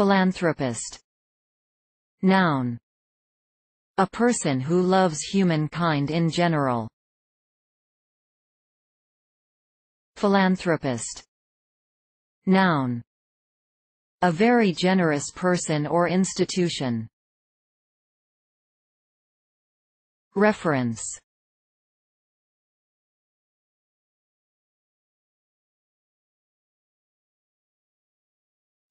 Philanthropist. Noun. A person who loves humankind in general. Philanthropist. Noun. A very generous person or institution. Reference